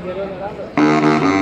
bandeira, não é nada.